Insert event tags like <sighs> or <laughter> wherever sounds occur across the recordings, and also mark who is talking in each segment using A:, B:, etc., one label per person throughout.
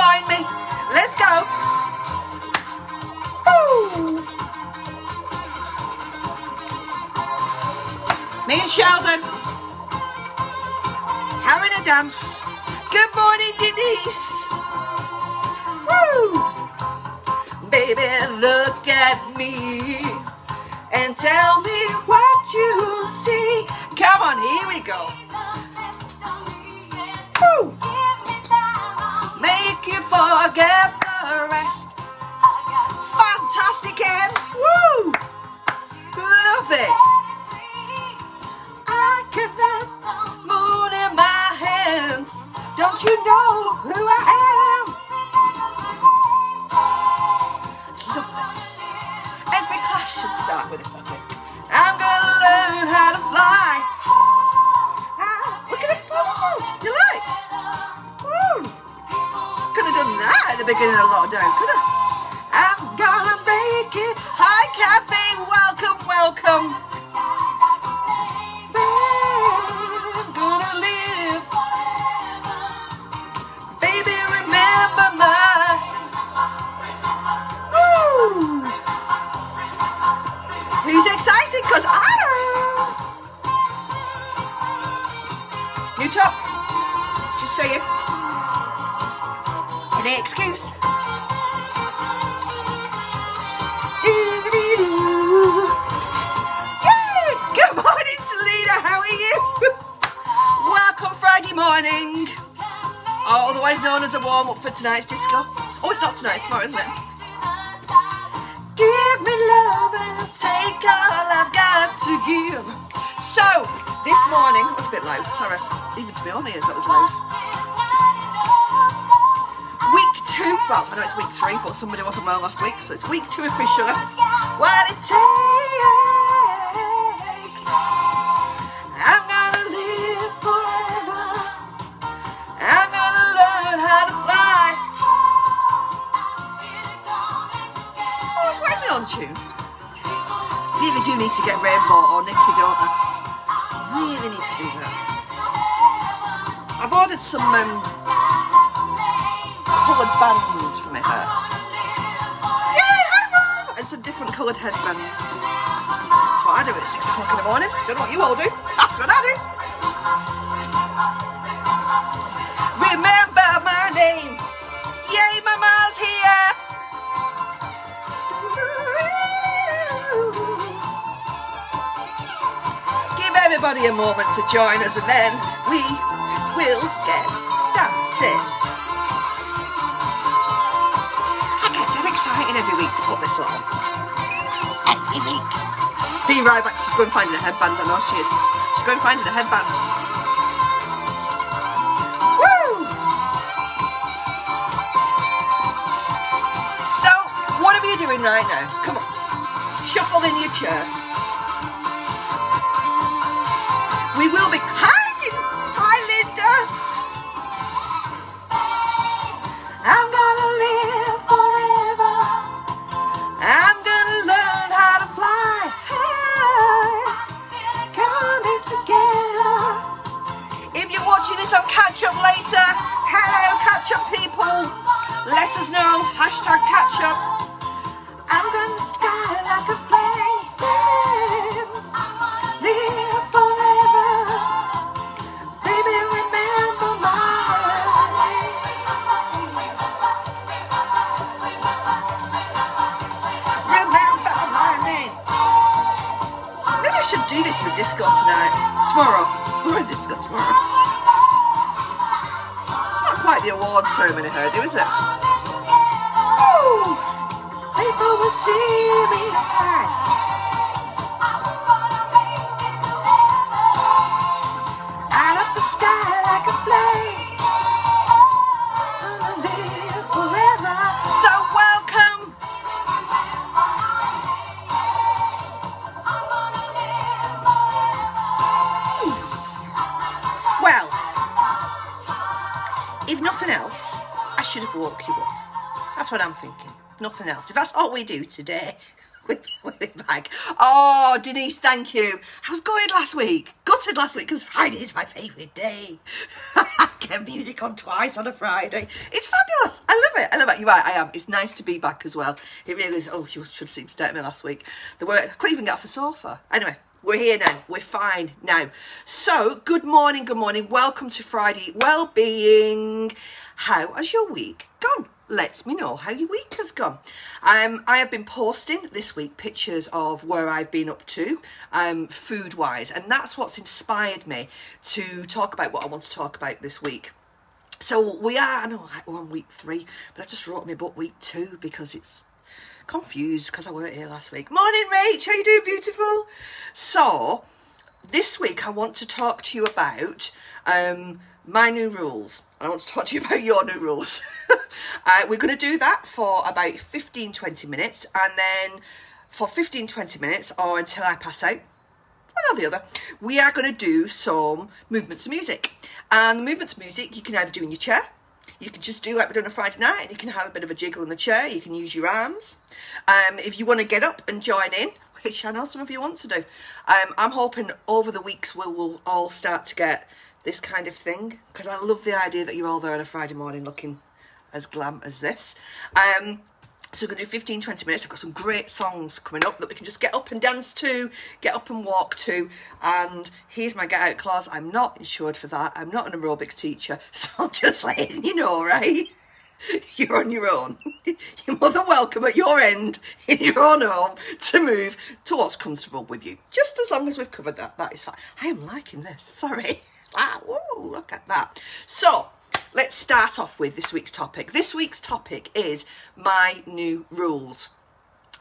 A: join me. Let's go. Woo! Me and Sheldon having a dance. Good morning, Denise. Woo! Baby, look at me and tell me what you see. Come on, here we go. Forget the rest. Fantastic, Em. Woo! Love it. I can dance, moon in my hands. Don't you know who I am? Love this. Every class should start with this, I think. The beginning of lockdown, could I? I'm gonna make it. Hi, Kathy. Welcome, welcome. I'm gonna live. Baby, remember my. Woo! Who's excited? Excuse? Good morning, Selena. How are you? <laughs> Welcome Friday morning. Oh, otherwise known as a warm up for tonight's disco. Oh, it's not tonight, it's tomorrow, isn't it? Give me love and take all I've got to give. So, this morning, that was a bit loud, sorry. Even to me on ears, that was loud. Two, well, I know it's week three, but somebody wasn't well last week, so it's week two officially. What it takes. I'm gonna live forever. I'm gonna learn how to fly. Oh, it's Whammy on tune. Really do need to get Rainbow or Nicky, don't I? Really need to do that. I've ordered some um, coloured bands for my hair. Mum! And some different coloured headbands. That's what I do at six o'clock in the morning. Don't know what you all do. That's what I do. Remember my name. Yay, Mama's here. Give everybody a moment to join us and then we will get week to put this on. Every week. Be right back. She's going finding a headband. I know she is. She's going finding a headband. Woo! So, what are you doing right now? Come on. Shuffle in your chair. We will be. Woke you up. That's what I'm thinking. Nothing else. If that's all we do today <laughs> with, with it back. Oh, Denise, thank you. I was going last week. Said last week because Friday is my favourite day. <laughs> I get music on twice on a Friday. It's fabulous. I love it. I love it. You're right, I am. It's nice to be back as well. It really is. Oh, you should have seen me last week. The work, I couldn't even get off the sofa. Anyway, we're here now. We're fine now. So, good morning, good morning. Welcome to Friday Wellbeing. How has your week gone? Let me know how your week has gone. Um, I have been posting this week pictures of where I've been up to, um, food wise, and that's what's inspired me to talk about what I want to talk about this week. So we are, I know we're on week three, but I just wrote my book week two because it's confused because I weren't here last week. Morning, Rach. How you doing, beautiful? So this week I want to talk to you about um, my new rules. I want to talk to you <laughs> about your new rules. <laughs> uh, we're going to do that for about 15 20 minutes and then for 15 20 minutes or until I pass out one or the other, we are going to do some movements music. And the movement to music you can either do in your chair, you can just do like we do on a Friday night and you can have a bit of a jiggle in the chair, you can use your arms. Um, if you want to get up and join in, <laughs> which I know some of you want to do, um, I'm hoping over the weeks we will all start to get this kind of thing because I love the idea that you're all there on a Friday morning looking as glam as this. Um, so we're going to do 15, 20 minutes. I've got some great songs coming up that we can just get up and dance to, get up and walk to. And here's my get out clause. I'm not insured for that. I'm not an aerobics teacher. <laughs> So I'm just letting you know, right? <laughs> You're on your own. <laughs> You're more than welcome at your end, in your own home, to move to what's comfortable with you. Just as long as we've covered that, that is fine. I am liking this. Sorry. Ah, whoa, look at that. So, let's start off with this week's topic. This week's topic is my new rules.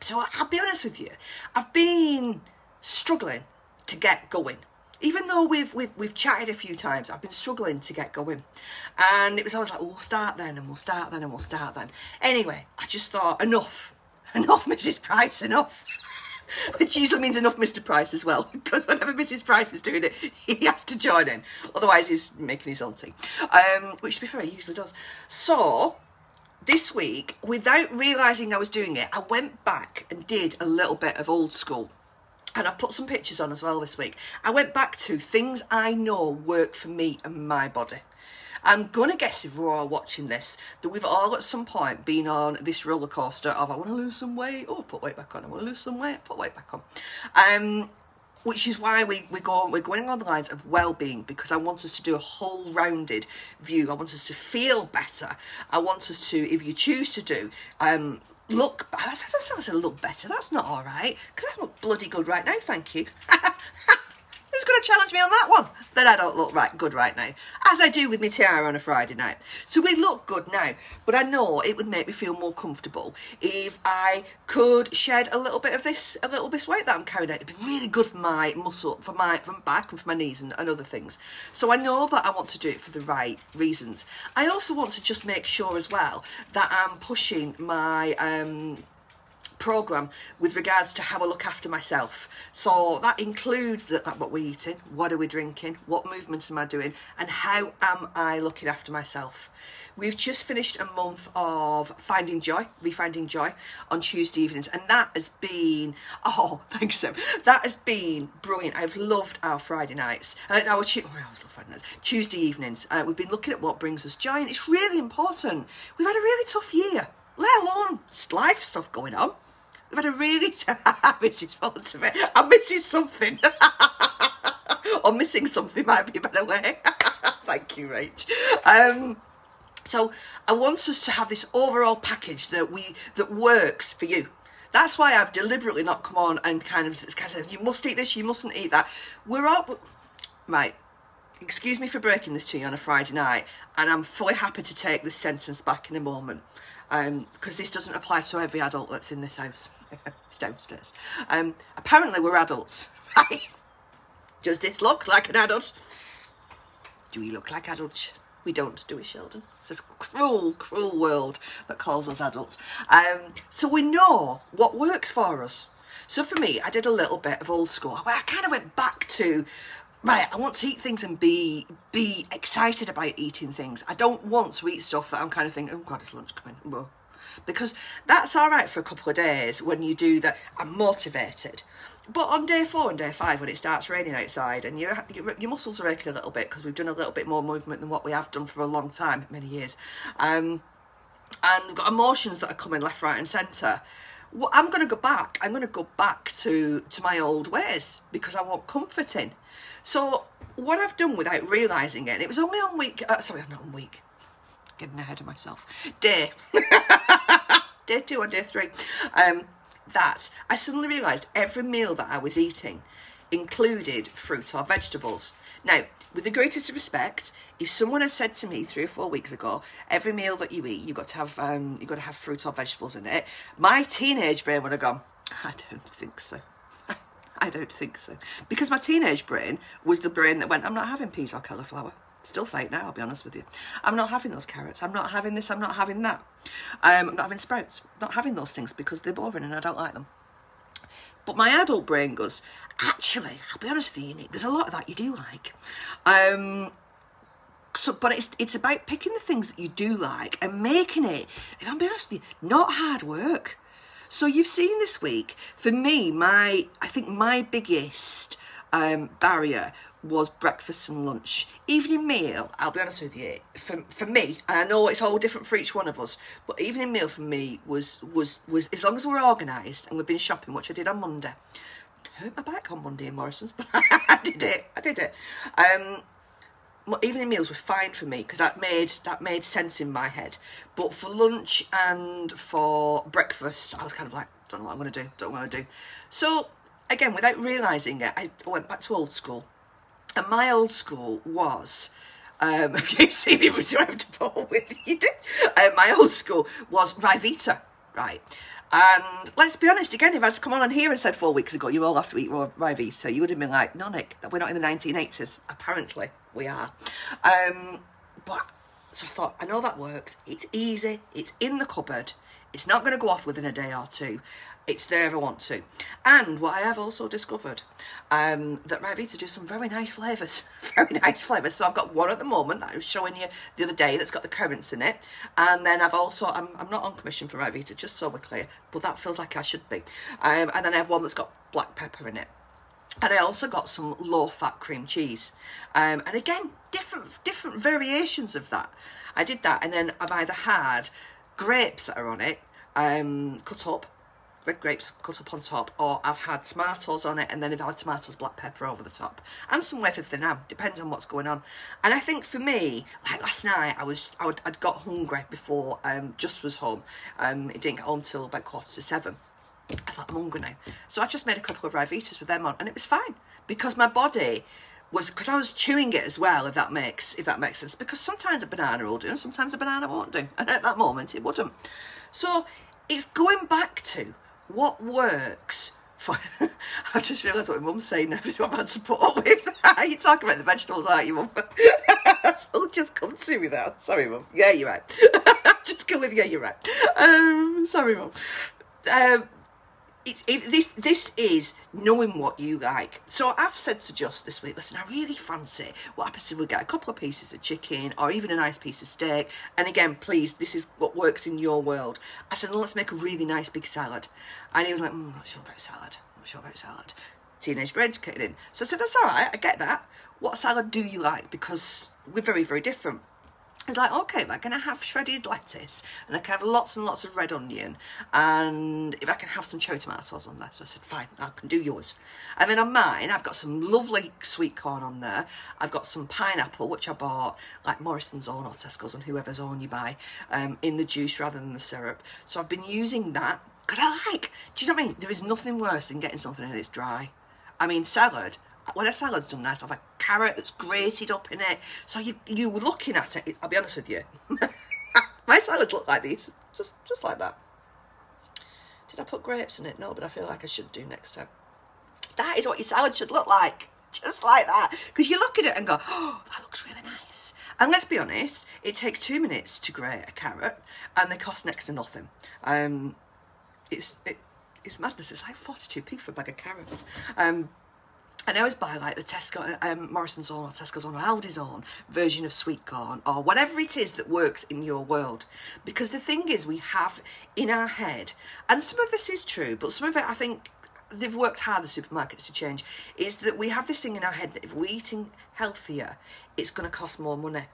A: So, I'll be honest with you, I've been struggling to get going. Even though we've, we've we've chatted a few times, I've been struggling to get going. And it was always like, well, we'll start then and we'll start then and we'll start then. Anyway, I just thought, enough. <laughs> Enough, Mrs. Price, enough. <laughs> <laughs> which usually means enough Mr. Price as well, because whenever Mrs. Price is doing it, <laughs> he has to join in. Otherwise, he's making his own tea, um, which, to be fair, he usually does. So, this week, without realising I was doing it, I went back and did a little bit of old school. And I've put some pictures on as well this week. I went back to things I know work for me and my body. I'm gonna guess if we're all watching this that we've all at some point been on this roller coaster of I want to lose some weight, oh put weight back on, I want to lose some weight, put weight back on. Um, which is why we, we go, we're going on the lines of well-being because I want us to do a whole rounded view. I want us to feel better. I want us to, if you choose to do, um, look, I don't say look better, that's not all right, because I look bloody good right now, thank you. <laughs> Going to challenge me on that one? That I don't look right good right now, as I do with my tiara on a Friday night. So we look good now, but I know it would make me feel more comfortable if I could shed a little bit of this, a little bit of weight that I'm carrying out. It'd be really good for my muscle, for my from back and for my knees and, and other things. So I know that I want to do it for the right reasons. I also want to just make sure as well that I'm pushing my um, program with regards to how I look after myself. So that includes that, that what we're eating, what are we drinking, what movements am I doing, and how am I looking after myself. We've just finished a month of finding joy, refinding joy on Tuesday evenings, and that has been oh, <laughs> thanks Sam. That has been brilliant. I've loved our Friday nights. Uh, our oh, I always love Friday nights. Tuesday evenings. Uh, we've been looking at what brings us joy, and it's really important. We've had a really tough year, let alone life stuff going on. I've had a really <laughs> Mrs. Falter. I'm missing something. <laughs> or missing something might be a better way. <laughs> Thank you, Rach. Um, so I want us to have this overall package that we that works for you. That's why I've deliberately not come on and kind of, kind of you must eat this, you mustn't eat that. We're all right. Excuse me for breaking this to you on a Friday night, and I'm fully happy to take this sentence back in a moment because um, this doesn't apply to every adult that's in this house. <laughs> it's downstairs. Um, apparently, we're adults, <laughs> right? Does this look like an adult? Do we look like adults? We don't, do we, Sheldon? It's a cruel, cruel world that calls us adults. Um, so we know what works for us. So for me, I did a little bit of old school. I kind of went back to right i want to eat things and be be excited about eating things i don't want to eat stuff that i'm kind of thinking oh god it's lunch coming well because that's all right for a couple of days when you do that. I'm motivated. But on day four and day five, when it starts raining outside and your, your, your muscles are aching a little bit because we've done a little bit more movement than what we have done for a long time, many years, um, and we've got emotions that are coming left, right, and centre. Well, I'm going to go back. I'm going to go back to to my old ways because I want comforting. So what I've done without realising it, it was only on week. Uh, sorry, not on week. Getting ahead of myself. Day. <laughs> day two or day three. Um, that I suddenly realised every meal that I was eating included fruit or vegetables. Now, with the greatest respect, if someone had said to me three or four weeks ago, every meal that you eat, you've got to have um, you've got to have fruit or vegetables in it, my teenage brain would have gone, I don't think so. <laughs> I don't think so. Because my teenage brain was the brain that went, I'm not having peas or cauliflower. Still it now, I'll be honest with you. I'm not having those carrots. I'm not having this. I'm not having that. Um, I'm not having sprouts. I'm not having those things because they're boring and I don't like them. But my adult brain goes, actually, I'll be honest with you, Nick, there's a lot of that you do like. Um, so, but it's it's about picking the things that you do like and making it, if I'm being honest with you, not hard work. So you've seen this week, for me, my I think my biggest um, barrier was breakfast and lunch. Evening meal, I'll be honest with you, for, for me, and I know it's all different for each one of us, but evening meal for me was, was, was as long as we're organised and we've been shopping, which I did on Monday. hurt my back on Monday in Morrison's, <laughs> but I did it, I did it. Um, evening meals were fine for me because that made that made sense in my head. But for lunch and for breakfast, I was kind of like, don't know what I'm going to do, don't know what I'm going to do. So again, without realising it, I went back to old school. And my old school was, um, <laughs> you see me was have to put with you. Uh, my old school was Ryvita, right? And let's be honest, again, if I'd come on here and said four weeks ago, you all have to eat Ryvita, you would have been like, no, Nick, we're not in the 1980s. Apparently, we are. Um, but, so I thought, I know that works. It's easy. It's in the cupboard. It's not going to go off within a day or two it's there if I want to. And what I have also discovered, um, that Ryvita do some very nice flavours, <laughs> very nice flavours. So I've got one at the moment that I was showing you the other day that's got the currants in it. And then I've also, I'm, I'm not on commission for Ryvita, just so we're clear, but that feels like I should be. Um, and then I have one that's got black pepper in it. And I also got some low-fat cream cheese. Um, and again, different different variations of that. I did that, and then I've either had grapes that are on it, um, cut up, red grapes cut up on top or I've had tomatoes on it and then I've had tomatoes black pepper over the top. And some wafer thin ham depends on what's going on. And I think for me like last night I was I would, I'd got hungry before um, Just was home. Um, it didn't get home till about quarter to seven. I thought I'm hungry now. So I just made a couple of Ryvitas with them on and it was fine. Because my body was because I was chewing it as well, if that makes if that makes sense. Because sometimes a banana will do, and sometimes a banana won't do, and at that moment it wouldn't. So it's going back to what works for <laughs> I just realised what my mum's saying now <laughs> what I've had to put up with. <laughs> you talking about the vegetables, aren't you, mum? so just come to me now. Sorry, mum. Yeah, you're right. just go with yeah, you're right. Um, sorry, mum. Um, it, it, this this is knowing what you like. So I've said to Just this week, listen, I really fancy what happens if we get a couple of pieces of chicken or even a nice piece of steak. And again, please, this is what works in your world. I said, let's make a really nice big salad. And he was like, mm, I'm not sure about salad. I'm not sure about salad. Teenage brain's kicking in. So I said, that's all right, I get that. What salad do you like? Because we're very, very different. It's like, okay, am I to have shredded lettuce and I can have lots and lots of red onion and if I can have some cherry tomatoes on there. So I said, fine, I can do yours. And then on mine, I've got some lovely sweet corn on there. I've got some pineapple, which I bought like Morrison's own or Tesco's and whoever's own you buy um, in the juice rather than the syrup. So I've been using that because I like, do you know what I mean? There is nothing worse than getting something and it's dry. I mean, salad, when a salad's done nice, I've a carrot that's grated up in it. So you you looking at it. I'll be honest with you, <laughs> my salads look like these, just just like that. Did I put grapes in it? No, but I feel like I should do next time. That is what your salad should look like, <laughs> just like that. Because you look at it and go, oh, that looks really nice. And let's be honest, it takes two minutes to grate a carrot, and they cost next to nothing. Um, it's it, it's madness. It's like 42p for a bag of carrots. Um, and I always buy like the Tesco, um, Morrison's Own or Tesco's Own or Aldi's Own version of sweet corn or whatever it is that works in your world. Because the thing is, we have in our head, and some of this is true, but some of it I think they've worked hard, the supermarkets, to change, is that we have this thing in our head that if we're eating healthier, it's going to cost more money.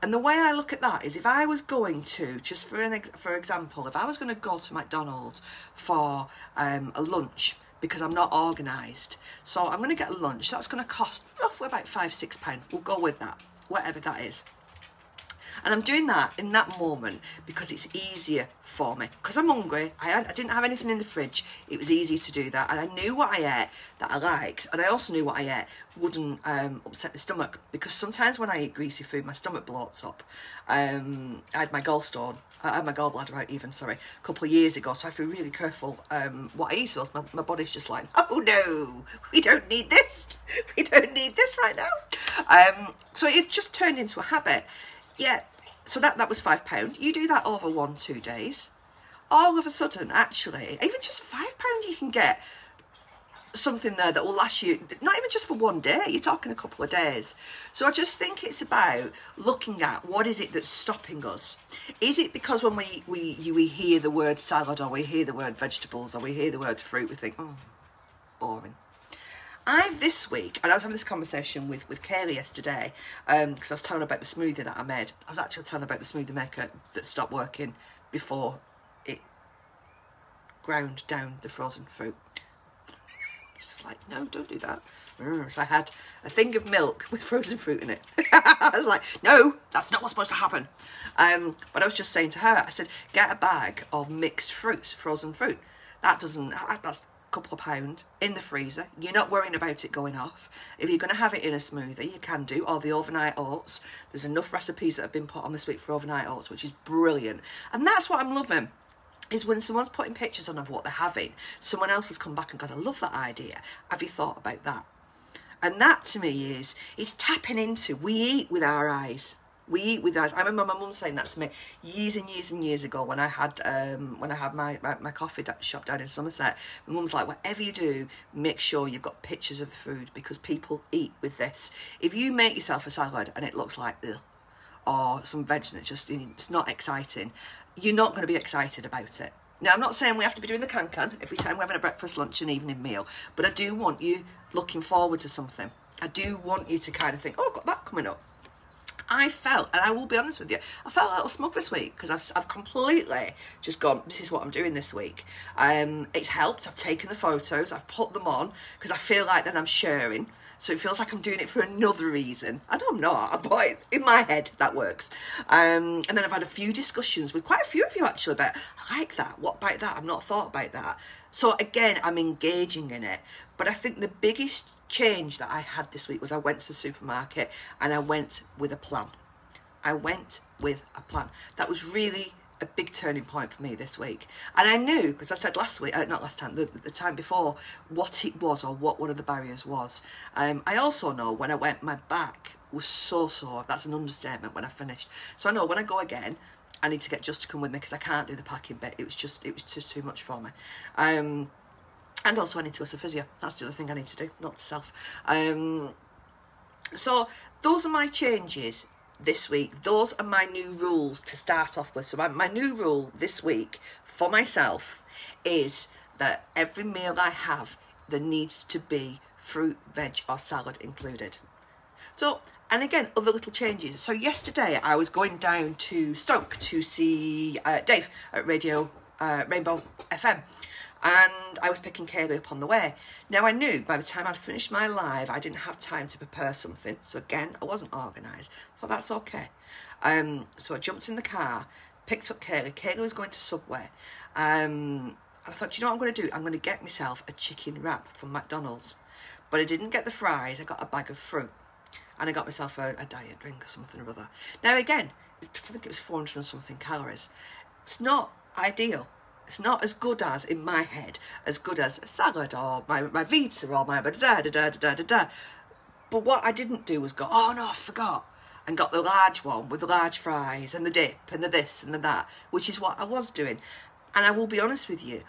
A: And the way I look at that is if I was going to, just for an ex- for example, if I was going to go to McDonald's for um, a lunch because I'm not organised, so I'm going to get lunch, that's going to cost roughly about five, six pounds. We'll go with that, whatever that is. And I'm doing that in that moment because it's easier for me. Because I'm hungry, I, I didn't have anything in the fridge. It was easy to do that. And I knew what I ate that I liked. And I also knew what I ate wouldn't um, upset my stomach. Because sometimes when I eat greasy food, my stomach bloats up. Um, I had my gallstone I had my gallbladder out even, sorry, a couple of years ago, so I have to be really careful um, what I eat, or else my, my body's just like, <laughs> oh no, we don't need this, <laughs> we don't need this right now. Um, so it just turned into a habit yeah, so that, that was £5. You do that over one, two days. All of a sudden, actually, even just £5 you can get something there that will last you, not even just for one day, you're talking a couple of days. So I just think it's about looking at what is it that's stopping us. Is it because when we, we, we hear the word salad or we hear the word vegetables or we hear the word fruit, we think, oh, boring. I've this week, and I was having this conversation with, with Kaylee yesterday, because um, I was telling her about the smoothie that I made. I was actually telling her about the smoothie maker that stopped working before it ground down the frozen fruit. Like, no, don't do that. I had a thing of milk <laughs> with frozen fruit in it. <laughs> I was like, no, that's not what's supposed to happen. Um, but I was just saying to her, I said, get a bag of mixed fruits, frozen fruit. That doesn't, that's a couple of pound in the freezer. You're not worrying about it going off. If you're going to have it in a smoothie, you can do, or the overnight oats. There's enough recipes that have been put on this week for overnight oats, which is brilliant. And that's what I'm loving is when someone's putting pictures on of what they're having, someone else has come back and gone, I love that idea. Have you thought about that? And that to me is, it's tapping into, we eat with our eyes we eat with eyes. I remember my mum saying that to me years and years and years ago when I had um, when I had my, my, my coffee shop down in Somerset. My mum's like, whatever you do, make sure you've got pictures of the food because people eat with this. If you make yourself a salad and it looks like ugh, or some veg and it's just it's not exciting, you're not going to be excited about it. Now, I'm not saying we have to be doing the can-can every time we're having a breakfast, lunch and evening meal, but I do want you looking forward to something. I do want you to kind of think, oh, I've got that coming up I felt, and I will be honest with you, I felt a little smug this week because I've, I've completely just gone, this is what I'm doing this week. Um, it's helped. I've taken the photos, I've put them on because I feel like then I'm sharing. So it feels like I'm doing it for another reason. I know I'm not, but in my head that works. Um, and then I've had a few discussions with quite a few of you actually about, I like that, what about that? I've not thought about that. So again, I'm engaging in it. But I think the biggest change that I had this week was I went to the supermarket and I went with a plan. I went with a plan. That was really a big turning point for me this week. And I knew, because I said last week, uh, not last time, the, the time before, what it was or what one of the barriers was. Um, I also know when I went, my back was so sore. That's an understatement when I finished. So I know when I go again, I need to get just to come with me because I can't do the packing bit. It was just, it was just too much for me. Um, and also I need to go to physio. That's the other thing I need to do, not to self. Um, so those are my changes this week. Those are my new rules to start off with. So my, my new rule this week for myself is that every meal I have, there needs to be fruit, veg or salad included. So, and again, other little changes. So yesterday I was going down to Stoke to see uh, Dave at Radio uh, Rainbow FM and I was picking Kaylee up on the way. Now I knew by the time I'd finished my live, I didn't have time to prepare something. So again, I wasn't organised. But that's okay. Um, so I jumped in the car, picked up Kaylee. Kaylee was going to Subway. Um, and I thought, you know what I'm going to do? I'm going to get myself a chicken wrap from McDonald's. But I didn't get the fries. I got a bag of fruit. And I got myself a, a diet drink or something or other. Now again, I think it was 400 and something calories. It's not ideal. It's not as good as, in my head, as good as salad or my, my pizza or my da da da da da da da. But what I didn't do was go, oh no, I forgot. And got the large one with the large fries and the dip and the this and the that, which is what I was doing. And I will be honest with you,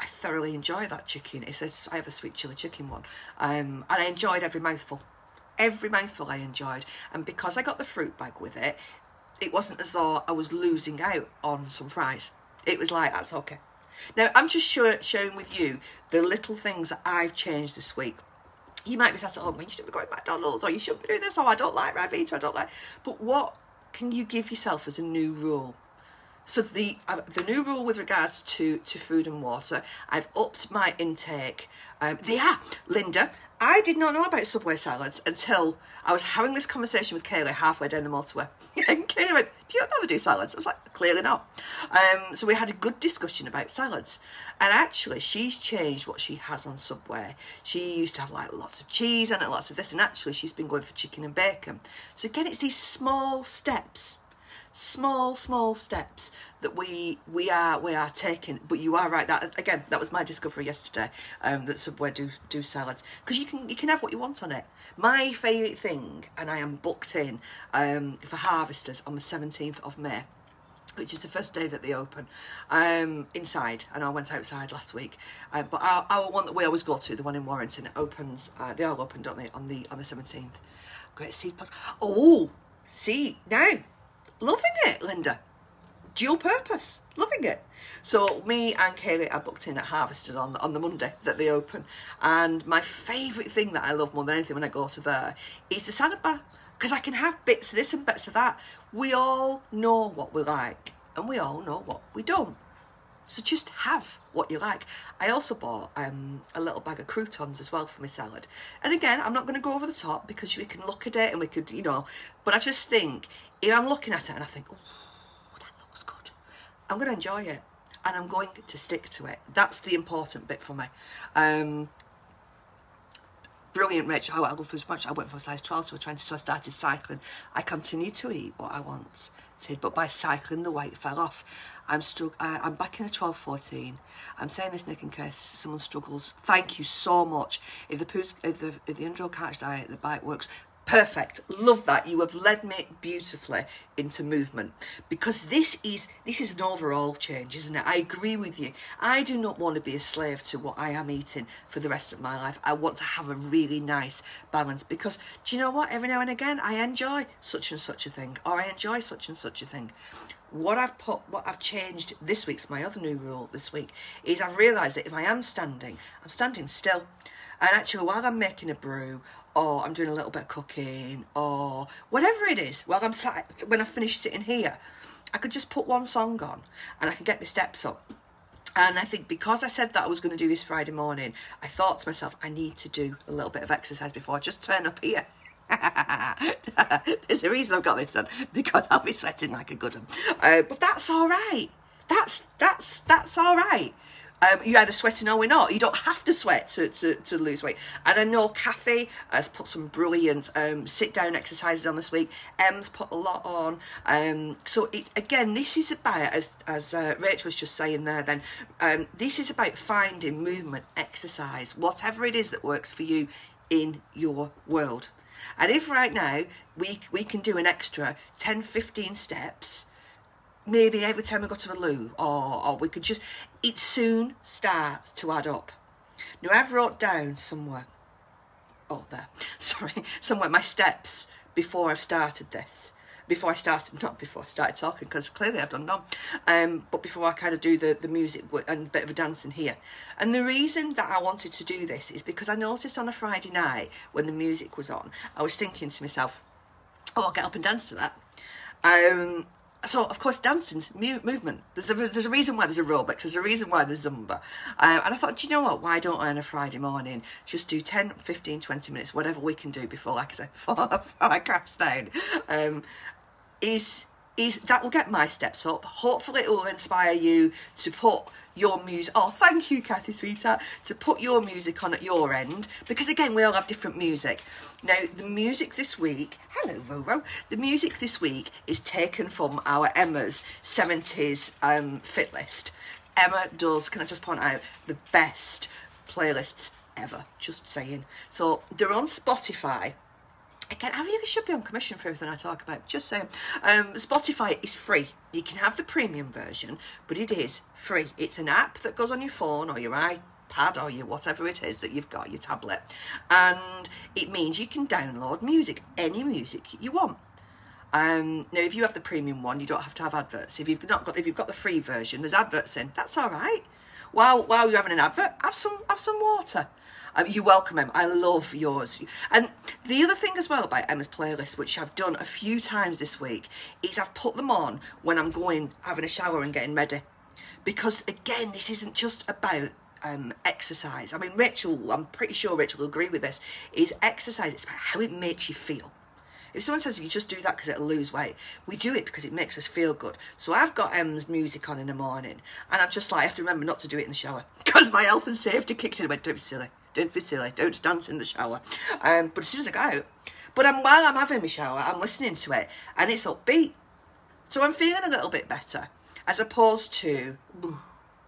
A: I thoroughly enjoy that chicken. It's a, I have a sweet chili chicken one, um, and I enjoyed every mouthful. Every mouthful I enjoyed, and because I got the fruit bag with it, it wasn't as though I was losing out on some fries. It was like that's okay. Now I'm just show, sharing with you the little things that I've changed this week. You might be sat at home, well, you should be going to McDonald's, or you shouldn't be doing this, or I don't like Ryvita, I don't like. But what can you give yourself as a new rule? So the uh, the new rule with regards to to food and water, I've upped my intake. Um, they are Linda. I did not know about Subway salads until I was having this conversation with Kaylee halfway down the motorway. <laughs> and Kaylee went, "Do you they do salads?" I was like, "Clearly not." Um, so we had a good discussion about salads, and actually, she's changed what she has on Subway. She used to have like lots of cheese and lots of this, and actually, she's been going for chicken and bacon. So again, it's these small steps small small steps that we we are we are taking. But you are right that again that was my discovery yesterday um that subway do do salads because you can you can have what you want on it. My favorite thing and i am booked in um for harvesters on the 17th of may which is the first day that they open um inside. And i went outside last week uh, but our, our one that we always go to the one in warrington it opens uh, they all open don't they on the on the 17th great seed pods oh see now loving it, Linda. Dual purpose, loving it. So me and Kaylee are booked in at Harvesters on on the Monday that they open, and my favourite thing that I love more than anything when I go to there is the salad bar because I can have bits of this and bits of that. We all know what we like, and we all know what we don't. So just have what you like. I also bought um, a little bag of croutons as well for my salad. And again, I'm not going to go over the top because we can look at it and we could, you know, but I just think if I'm looking at it and I think, oh, that looks good, I'm going to enjoy it and I'm going to stick to it. That's the important bit for me. Um, brilliant, Rich. I, I love as much. I went from size 12 to a 20, so I started cycling. I continue to eat what I wanted, but by cycling, the weight fell off. I'm struck. I'm back in a 12, 14. I'm saying this, Nick, in case someone struggles. Thank you so much. If the if the if the Indro Catch diet, the bike works, perfect. Love that. You have led me beautifully into movement. Because this is this is an overall change isn't it? I agree with you. I do not want to be a slave to what i am eating for the rest of my life. I want to have a really nice balance. Because do you know what? Every now and again i enjoy such and such a thing or i enjoy such and such a thing. What I've put, what I've changed this week's my other new rule this week is I've realised that if I am standing, I'm standing still. And actually, while I'm making a brew or I'm doing a little bit of cooking or whatever it is. Well, I'm sat when I finish sitting here I could just put one song on and I can get my steps up. And I think because I said that I was going to do this Friday morning I thought to myself I need to do a little bit of exercise before I just turn up here. <laughs> There's a reason I've got this done because I'll be sweating like a good one uh, but that's all right. That's that's that's all right um, you're either sweating or we're not. You don't have to sweat to, to, to lose weight. And I know Kathy has put some brilliant um, sit down exercises on this week. Em's put a lot on. Um, so it, again, this is about, as, as uh, Rachel was just saying there then, um, this is about finding movement, exercise, whatever it is that works for you in your world. And if right now we, we can do an extra 10, 15 steps, maybe every time we go to the loo, or, or we could just, it soon starts to add up. Now I've wrote down somewhere, oh there, <laughs> sorry, somewhere my steps before I've started this. Before I started, not before I started talking, because clearly I've done none, um, but before I kind of do the, the music and a bit of a dancing here. And the reason that I wanted to do this is because I noticed on a Friday night when the music was on, I was thinking to myself, oh, I'll get up and dance to that. Um, so of course dancing's movement. There's a there's a reason why there's aerobics there's a reason why there's zumba. Um, and i thought do you know what? Why don't i on a friday morning just do 10 15 20 minutes whatever we can do before like i say before, <laughs> before i crash down? Um, is is that will get my steps up. Hopefully, it will inspire you to put your music. Oh, thank you, Kathy Sweetheart, to put your music on at your end because again, we all have different music. Now, the music this week. Hello, Voro. The music this week is taken from our Emma's 70s um, fit list. Emma does. Can I just point out the best playlists ever? Just saying. So they're on Spotify Again, I really should be on commission for everything I talk about. Just saying. Um, Spotify is free. You can have the premium version, but it is free. It's an app that goes on your phone or your iPad or your whatever it is that you've got, your tablet. And it means you can download music, any music you want. Um, now, if you have the premium one, you don't have to have adverts. If you've not got, if you've got the free version, there's adverts in. That's all right. While while you're having an advert, have some have some water. Um, you welcome Em. I love yours. And the other thing as well about Emma's playlist, which I've done a few times this week, is I've put them on when I'm going having a shower and getting ready. Because again, this isn't just about um, exercise. I mean, Rachel, I'm pretty sure Rachel will agree with this, is exercise, it's about how it makes you feel. If someone says you just do that because it'll lose weight, we do it because it makes us feel good. So I've got Em's music on in the morning, and I'm just like, I have to remember not to do it in the shower because my health and safety kicks in. I went, don't be silly, don't be silly, don't dance in the shower. Um, but as soon as I go out, but I'm, while I'm having my shower, I'm listening to it, and it's upbeat. So I'm feeling a little bit better, as opposed to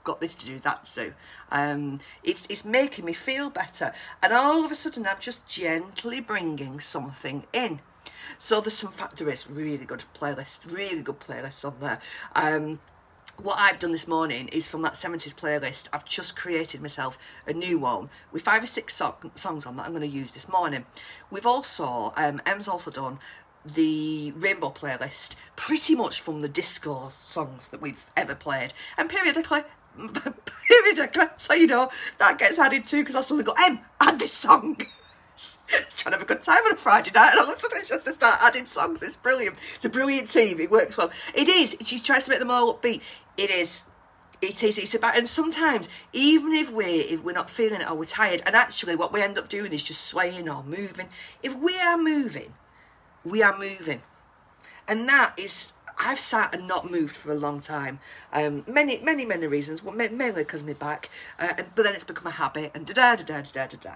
A: got this to do, that to do. Um, it's, it's making me feel better. And all of a sudden, I'm just gently bringing something in. So there's some there is really good playlist, really good playlists on there. Um, what I've done this morning is from that 70s playlist, I've just created myself a new one with five or six so songs on that I'm going to use this morning. We've also, um, Em's also done the Rainbow playlist, pretty much from the disco songs that we've ever played. And periodically, <laughs> periodically, so you know, that gets added too because I suddenly go, Em, add this song. <laughs> <laughs> trying to have a good time on a Friday night, and all of a sudden she has to start adding songs. It's brilliant. It's a brilliant team. It works well. It is. She tries to make them all upbeat. It is. It is. It's about, and sometimes even if we're if we're not feeling it or we're tired, and actually what we end up doing is just swaying or moving. If we are moving, we are moving, and that is I've sat and not moved for a long time. Um, many, many, many reasons. Mainly because of my back, uh, but then it's become a habit and da da da da da da da.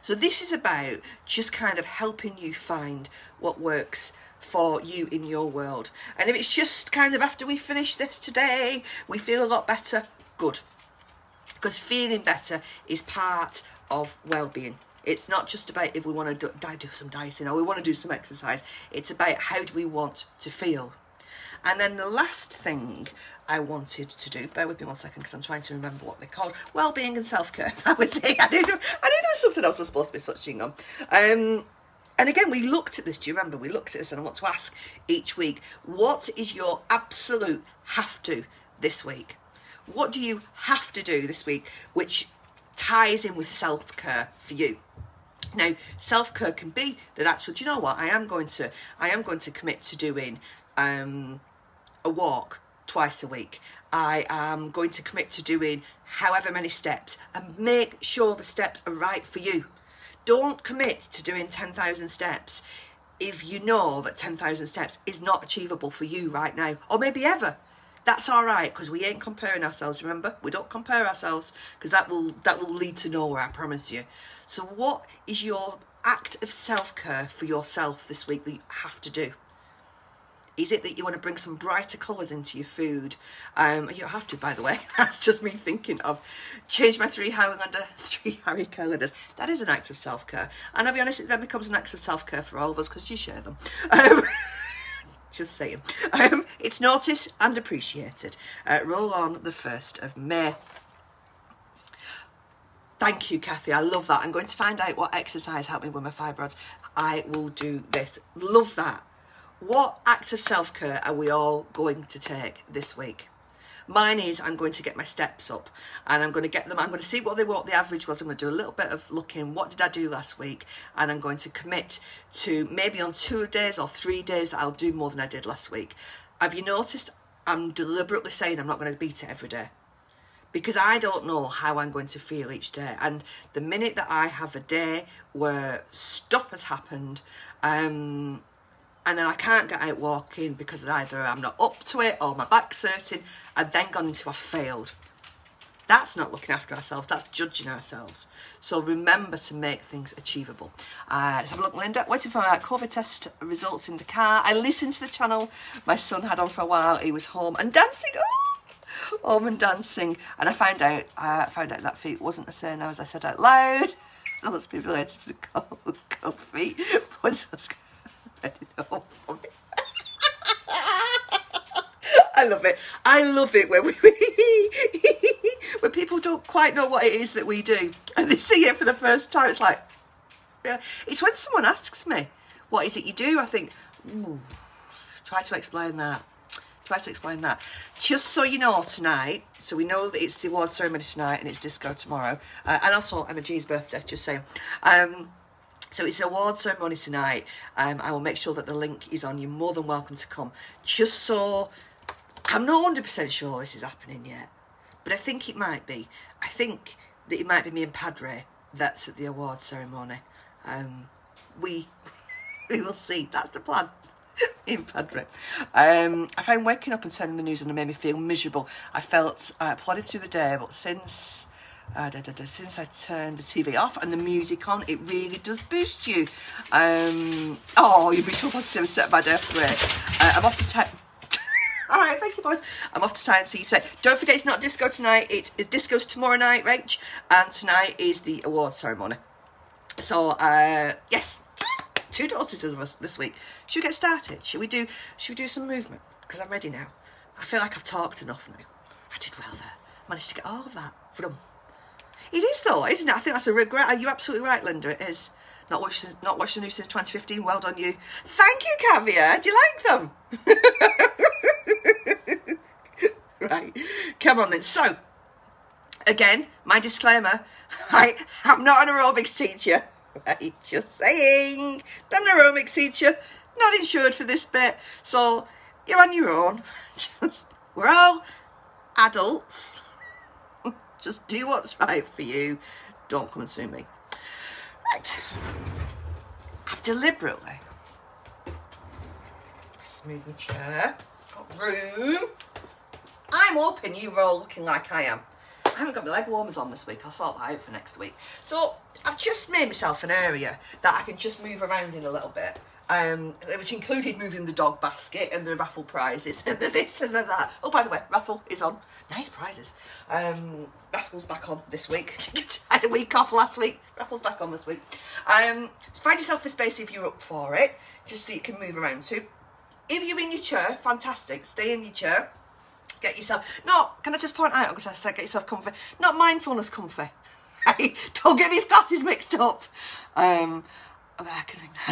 A: So this is about just kind of helping you find what works for you in your world. And if it's just kind of after we finish this today, we feel a lot better, good. Because feeling better is part of well-being. It's not just about if we want to do, do some dieting or we want to do some exercise. It's about how do we want to feel. And then the last thing I wanted to do, bear with me one second because I'm trying to remember what they're called. Well-being and self-care. I would say I knew, there, I knew there was something else I was supposed to be touching on. Um, and again, we looked at this. Do you remember? We looked at this, and I want to ask each week: What is your absolute have to this week? What do you have to do this week, which ties in with self care for you? Now, self care can be that actually, do you know what? I am going to, I am going to commit to doing um, a walk twice a week. I am going to commit to doing however many steps and make sure the steps are right for you. Don't commit to doing 10,000 steps if you know that 10,000 steps is not achievable for you right now or maybe ever. That's all right because we ain't comparing ourselves. Remember, we don't compare ourselves because that will that will lead to nowhere. I promise you. So, what is your act of self care for yourself this week that you have to do? Is it that you want to bring some brighter colours into your food? Um, you don't have to, by the way. <laughs> That's just me thinking of change my three Highlander, <laughs> three Harry calendars. That is an act of self-care. And I'll be honest, it then becomes an act of self-care for all of us because you share them. <laughs> Um, just saying. Um, it's noticed and appreciated. Uh, roll on the 1st of May. Thank you, Kathy. I love that. I'm going to find out what exercise helped me with my fibroids. I will do this. Love that. What act of self care are we all going to take this week? Mine is I'm going to get my steps up and I'm going to get them. I'm going to see what they what the average was. I'm going to do a little bit of looking. What did I do last week? And I'm going to commit to maybe on two days or three days that I'll do more than I did last week. Have you noticed? I'm deliberately saying I'm not going to beat it every day because I don't know how I'm going to feel each day. And the minute that I have a day where stuff has happened, um, and then I can't get out walking because either I'm not up to it or my back's hurting, I've then gone into a failed. That's not looking after ourselves, that's judging ourselves. So remember to make things achievable. Uh, let's have a look, Linda. Waiting for my COVID test results in the car. I listened to the channel my son had on for a while. He was home and dancing. Oh! Home and dancing. And I found out I uh, found out that feet wasn't the same as I said out loud. <laughs> Be related to cold, cold feet. <laughs> I love it. I love it when we <laughs> when people don't quite know what it is that we do and they see it for the first time. It's like, yeah. It's when someone asks me, "What is it you do?" I think, Ooh, try to explain that. Try to explain that. Just so you know, tonight, so we know that it's the award ceremony tonight and it's disco tomorrow, uh, and also Emma G's birthday. Just saying. Um, so it's award ceremony tonight. Um, I will make sure that the link is on. You're more than welcome to come. Just so I'm not 100% sure this is happening yet, but I think it might be. I think that it might be me and Padre that's at the award ceremony. Um, we <laughs> we will see. That's the plan. <laughs> in Padre. Um, I found waking up and turning the news on it made me feel miserable. I felt uh, plodded through the day, but since uh, da, da, da, since I turned the TV off and the music on, it really does boost you. Um, oh, you'll be so positive set by day after. Uh, I'm off to take. <laughs> All right, thank you, boys. I'm off to try and see you today. Don't forget, it's not disco tonight. It's, it's disco's tomorrow night, Rach, and tonight is the award ceremony. So, uh, yes, two daughters of us this week. Should we get started? Should we do? Should we do some movement? Because I'm ready now. I feel like I've talked enough now. I did well there. Managed to get all of that. From. It is though, isn't it? I think that's a regret. Are you absolutely right, Linda? It is. Not watched, not watched the news since 2015. Well done, you. Thank you, Caviar. Do you like them? <laughs> right. Come on then. So, again, my disclaimer. <laughs> I am not an aerobics teacher. <laughs> Right, just saying. Not an aerobics teacher. Not insured for this bit. So, you're on your own. Just, we're all adults. Just do what's right for you. Don't come and sue me. Right. I've deliberately smooth my chair. Got room. I'm hoping you're all looking like I am. I haven't got my leg warmers on this week. I'll sort that out for next week. So I've just made myself an area that I can just move around in a little bit. Um, which included moving the dog basket and the raffle prizes <laughs> and the this and the that. Oh, by the way, raffle is on. Nice prizes. Um, raffle's back on this week. I <laughs> had a week off last week. Raffle's back on this week. Um, find yourself a space if you're up for it, just so you can move around to. If you're in your chair, fantastic. Stay in your chair. Get yourself. Not. Can I just point out because I said get yourself comfy. Not mindfulness comfy. <laughs> Don't get these glasses mixed up. Um, <laughs>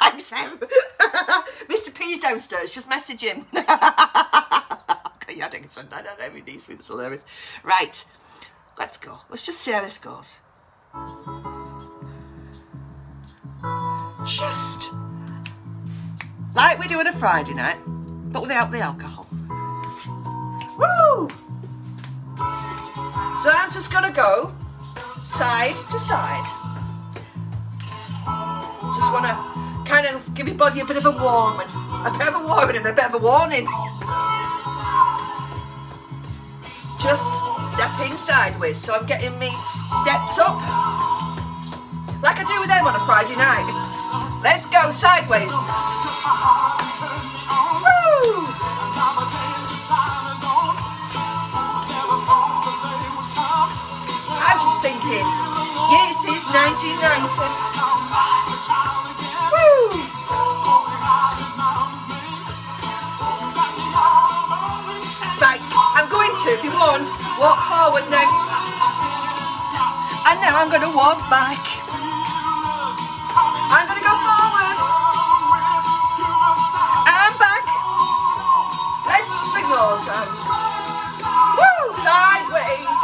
A: Thanks, Em. Mr. P's downstairs. Just message him. okay, yeah, I think it's I don't me. That's hilarious. Right, let's go. Let's just see how this goes. Just like we do on a Friday night, but without the alcohol. Woo! So I'm just gonna go side to side. Just want to kind of give your body a bit of a warming, a bit of a warming and a bit of a warning. Just stepping sideways, so I'm getting me steps up, like I do with them on a Friday night. Let's go sideways. Woo! I'm just thinking, yes, it's 1990. Be warned. Walk forward now. And now I'm going to walk back. I'm going to go forward. And back. Let's swing those arms. Woo! Sideways.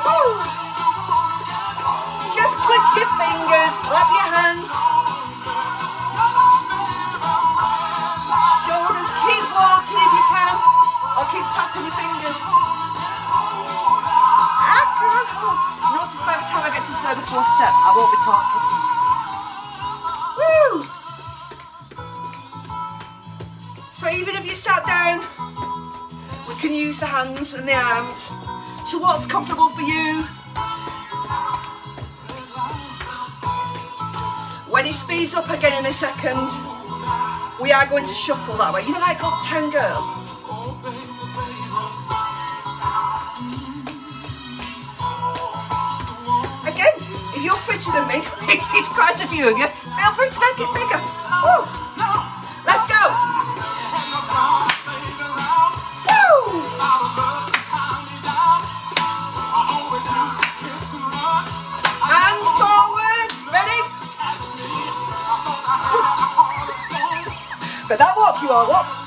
A: Woo! Just click your fingers, clap your hands. Tapping your fingers. Notice by the time I get to the third or fourth step, I won't be talking. Woo! So even if you sat down, we can use the hands and the arms to what's comfortable for you. When he speeds up again in a second, we are going to shuffle that way. You know, like Uptown Girl. to make <laughs> these few of you feel free to make, make them. Woo. Let's go. Forward. Ready? <laughs> But that walk you all up.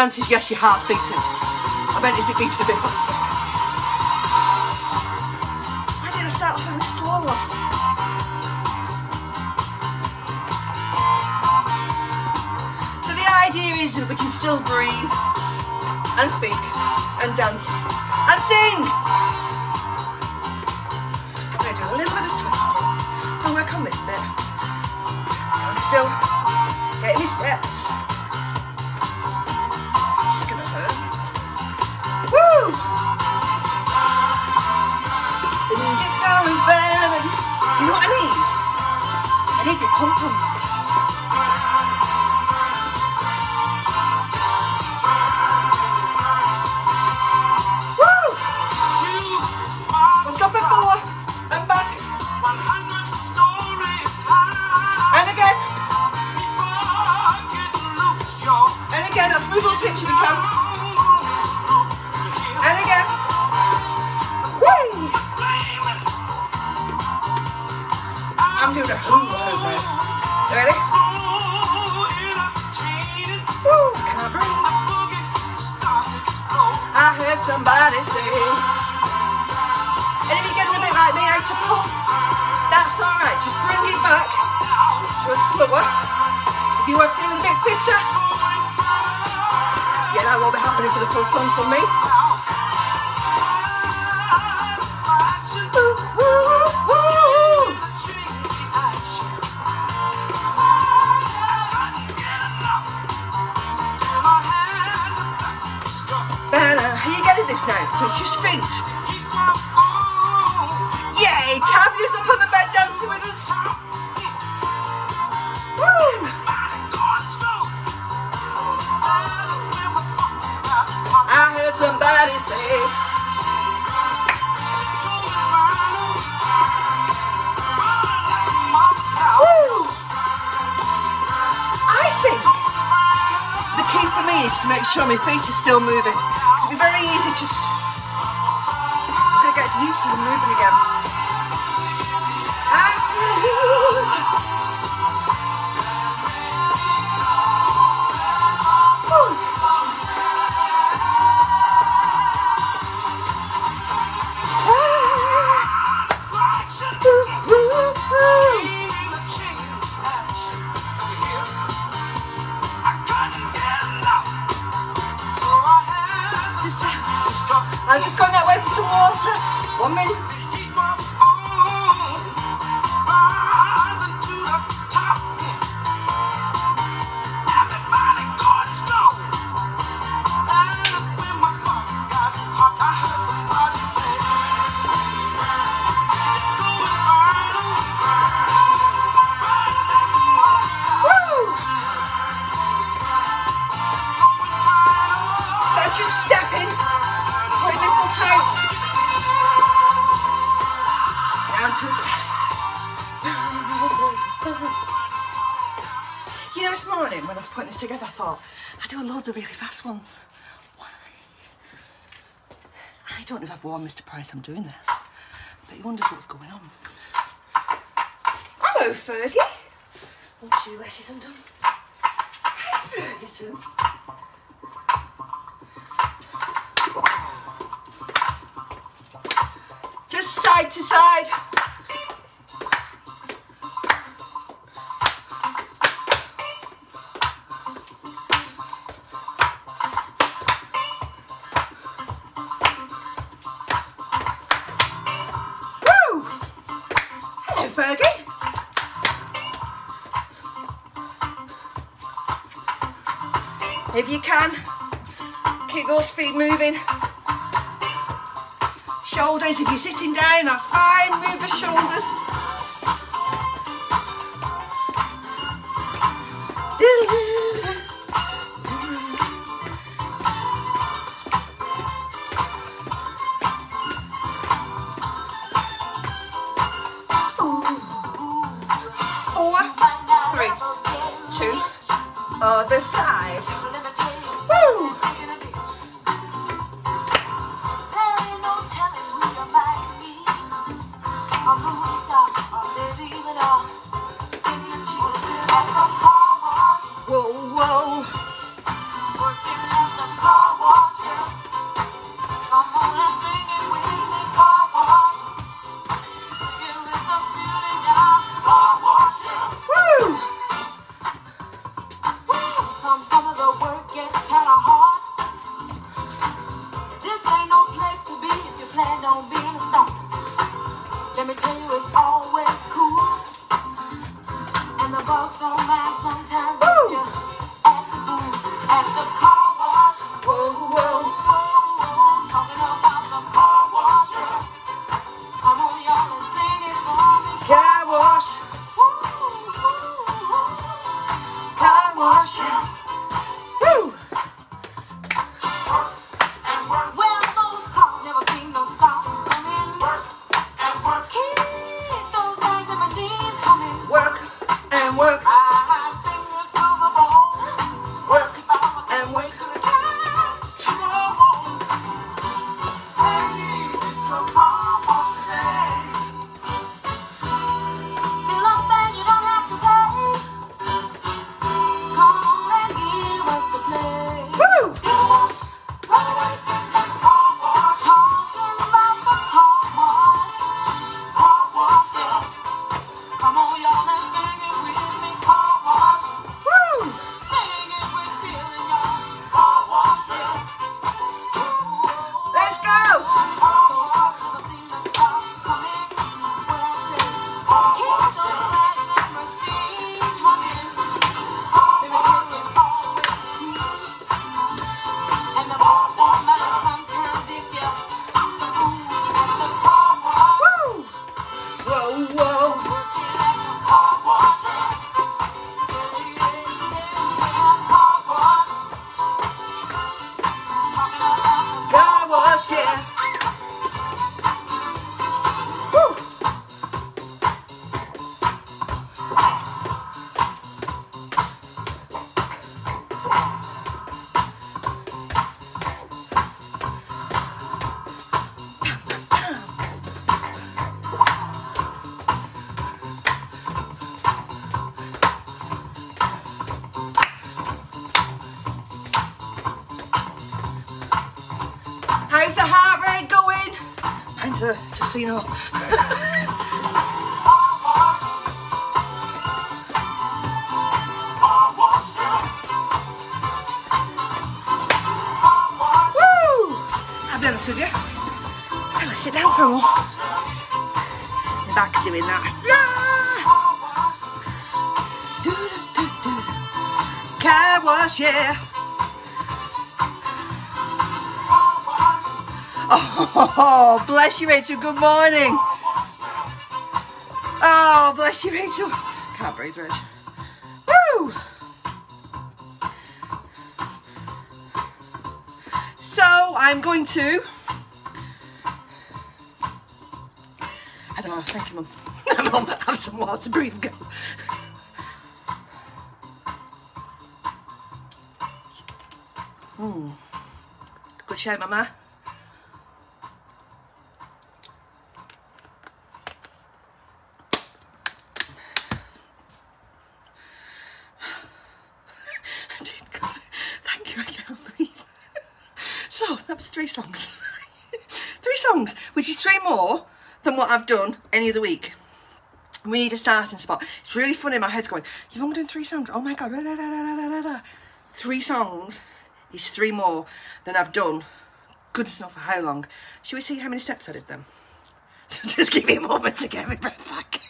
A: The answer is yes, your heart's beating. I meant, is it beating a bit faster? Why did I start off on the slow one? So the idea is that we can still breathe and speak and dance and sing. pom poms. Just bring it back to a slower. If you are feeling a bit fitter, yeah, that won't be happening for the full song for me. now. So just still moving. It's be very easy just, I'm gonna get used to them moving again. six ones. Why? I
B: don't know if I've warned Mr. Price I'm doing this. moving. Shoulders, if you're sitting down, that's fine. Move the shoulders Oh, bless you, Rachel. Good morning. Oh, bless you, Rachel. Can't breathe, Rich. Woo! So I'm going to. I don't know. Thank you, Mum. <laughs> Mum, have some water to breathe. Go. Hmm. Good shape, Mama.
A: Three songs. <laughs> three songs, which is three more than what I've done any other week. We need a starting spot. It's really funny. My head's going. You've only done three songs. Oh my god! Three songs is three more than I've done. Goodness knows for how long. Should we see how many steps I did then? <laughs> Just give me a moment to get my breath back. <laughs>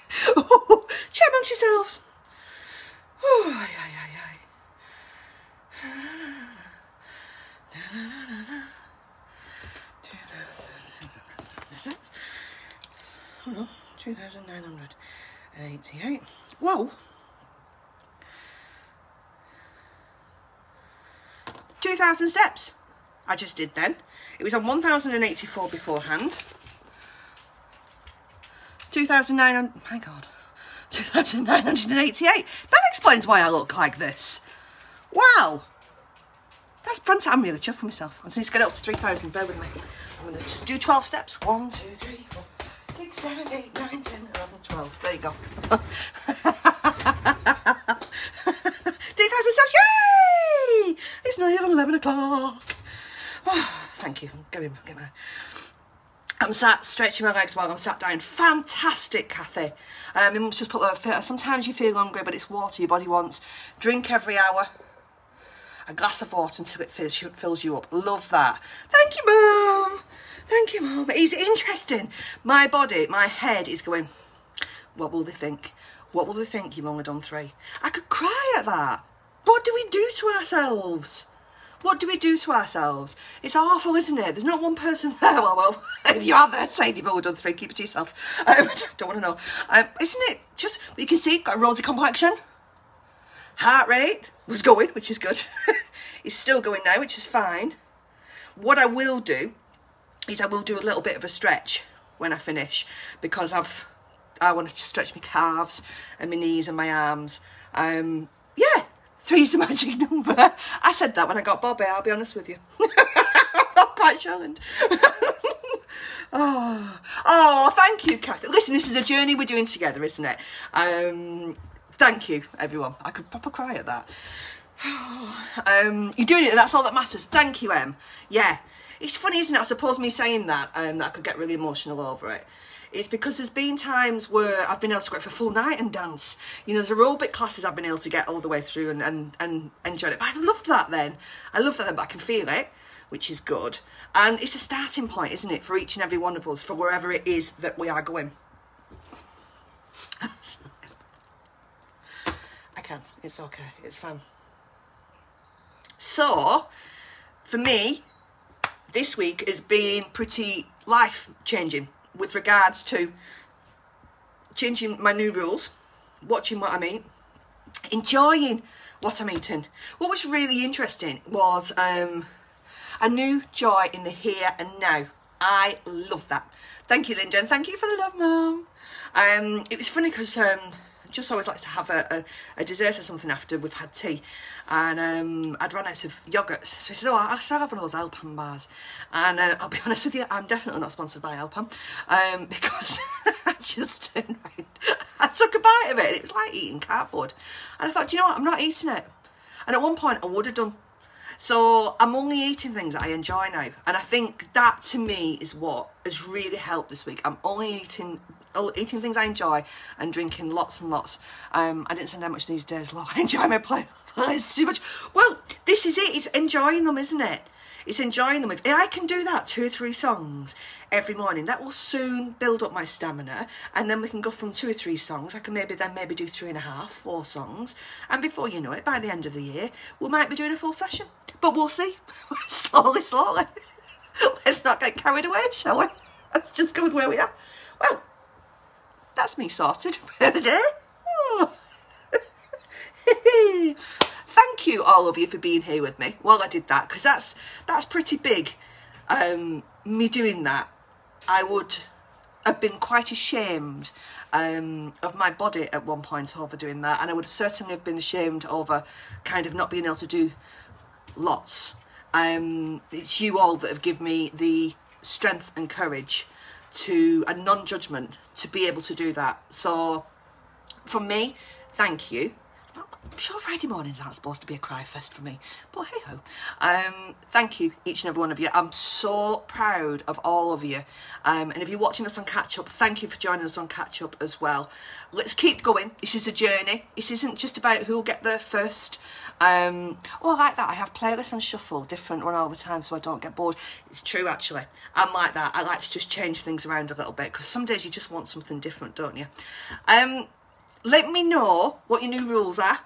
A: Chat amongst yourselves. <sighs> Aye, aye, aye, aye. Oh no, 2,988. Whoa! 2,000 steps. I just did then. It was on 1,084 beforehand. 2,900, my God, 2,988. That explains why I look like this. Wow. That's fantastic. I'm really chuffed with myself. I just need to get up to 3,000. Bear with me. I'm going to just do 12 steps. 1, 2, 3, 4, 6, 7, 8, 9, 10, 11, 12. There you go. <laughs> 2,000 steps. Yay! It's not even 11 o'clock. Oh, <sighs> thank you. Get get. I'm sat stretching my legs while I'm sat down. Fantastic, Kathy. Um, my mum's just put a fit. Sometimes you feel hungry, but it's water your body wants. Drink every hour. A glass of water until it fills you, fills you up. Love that. Thank you, Mum. Thank you, Mum. It's interesting. My body, my head is going, what will they think? What will they think you've only done three? I could cry at that. What do we do to ourselves? What do we do to ourselves? It's awful, isn't it? There's not one person <laughs> there. Well, well, <laughs> if you are there saying you've only done three, keep it to yourself. <laughs> Um, don't want to know. Um, isn't it just, you can see, got a rosy complexion. Heart rate was going, which is good. it's still going now, which is fine. What I will do is I will do a little bit of a stretch when I finish because I've I want to stretch my calves and my knees and my arms. Um, yeah, three's the <laughs> magic number. I said that when I got Bobby. I'll be honest with you. I'm <laughs> not quite sure. <laughs> oh, oh, thank you, Kathy. Listen, this is a journey we're doing together, isn't it? Um, thank you, everyone. I could proper cry at that. <sighs> um, you're doing it. That's all that matters. Thank you, Em. Yeah, it's funny, isn't it? I suppose me saying that, um, that I could get really emotional over it. It's because there's been times where I've been able to go for a full night and dance. You know, there's aerobic classes I've been able to get all the way through and, and, and enjoy it. But I loved that then. I love that then, but I can feel it, which is good. And it's a starting point, isn't it, for each and every one of us, for wherever it is that we are going. <laughs> I can. It's okay. It's fine. So, for me, this week has been pretty life changing with regards to changing my new rules, watching what I'm eating, enjoying what I'm eating. What was really interesting was um, a new joy in the here and now. I love that. Thank you, Linda, and thank you for the love, Mum. Um, it was funny because um, just always likes to have a, a, a, dessert or something after we've had tea. And um, I'd run out of yogurts. So he said, oh, I'll start having those Alpen bars. And uh, I'll be <laughs> honest with you, I'm definitely not sponsored by Alpen um, <laughs> because I just turned around. I took a bite of it and it was like eating cardboard. And I thought, do you know what, I'm not eating it. And at one point I would have done. So I'm only eating things that I enjoy now. And I think that to me is what has really helped this week. I'm only eating eating things I enjoy and drinking lots and lots. Um, I didn't send out much these days. <laughs> I enjoy my playlist <laughs> too much. Well, this is it. It's enjoying them, isn't it? It's enjoying them. If I can do that, two or three songs every morning, that will soon build up my stamina. And then we can go from two or three songs. I can maybe then maybe do three and a half, four songs. And before you know it, by the end of the year, we might be doing a full session. But we'll see. <laughs> slowly, slowly. Let's not get carried away, shall we? Let's just go with where we are. Well, that's me sorted <laughs> for the day. Oh. <laughs> Thank you all of you for being here with me while I did that because that's that's pretty big. Um, me doing that, I would have been quite ashamed um, of my body at one point over doing that, and I would certainly have been ashamed over kind of not being able to do lots. Um, it's you all that have given me the strength and courage to a non-judgment to be able to do that. So for me, thank you. I'm sure Friday mornings aren't supposed to be a cry fest for me, but hey ho. Um, thank you, each and every one of you. I'm so proud of all of you. Um, and if you're watching us on catch up, thank you for joining us on catch up as well. Let's keep going. This is a journey. This isn't just about who'll get there first. Um, oh, I like that. I have playlists on shuffle, different one all the time, so I don't get bored. It's true, actually. I'm like that. I like to just change things around a little bit because some days you just want something different, don't you? Um, let me know what your new rules are.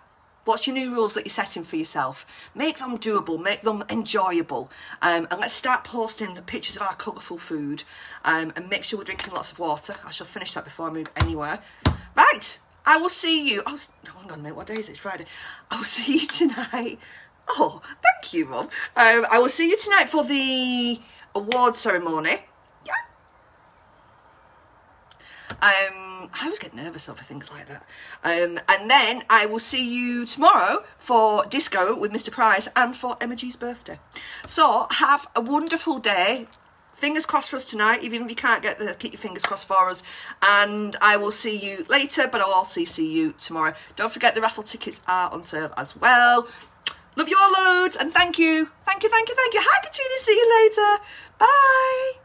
A: What's your new rules that you're setting for yourself? Make them doable, make them enjoyable. Um, and let's start posting the pictures of our colourful food um, and make sure we're drinking lots of water. I shall finish that before I move anywhere. Right, I will see you. Oh, hang on a minute, what day is it? It's Friday. I will <laughs> see you tonight. Oh, thank you, Mum. Um, I will see you tonight for the award ceremony. Yeah. Um, I always get nervous over things like that. Um, and then I will see you tomorrow for disco with Mr. Price and for Emma G's birthday. So have a wonderful day. Fingers crossed for us tonight, even if you can't get there, keep your fingers crossed for us. And I will see you later, but I'll also see you tomorrow. Don't forget the raffle tickets are on sale as well. Love you all loads and thank you. Thank you, thank you, thank you. Hi, Katrina. See you later. Bye.